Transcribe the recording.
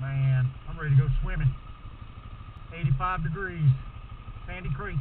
man, I'm ready to go swimming. 85 degrees, Sandy Creek.